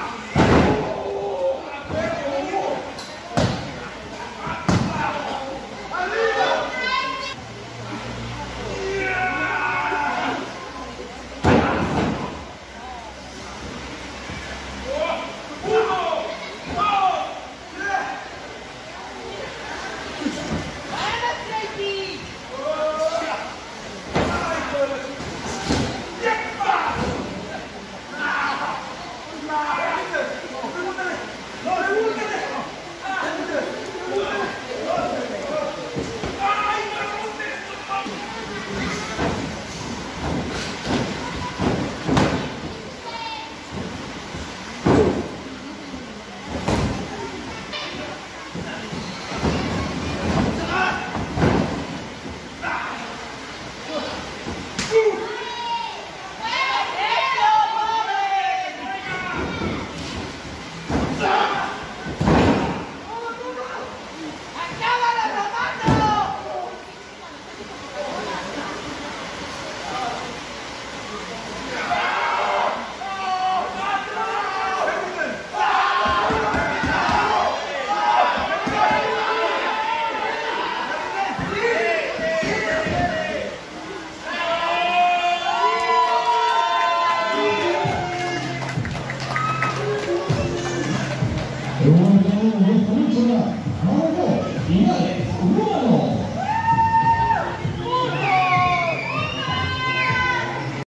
Wow. よーし、こん。